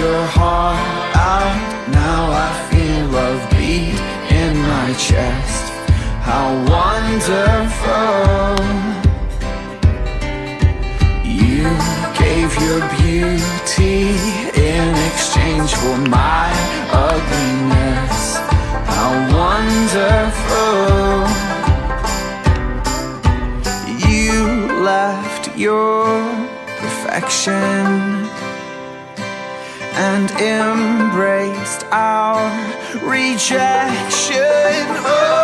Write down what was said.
your heart out. Now I feel love beat in my chest. How wonderful You gave your beauty in exchange for my ugliness. How wonderful You left your perfection and embraced our rejection. Oh.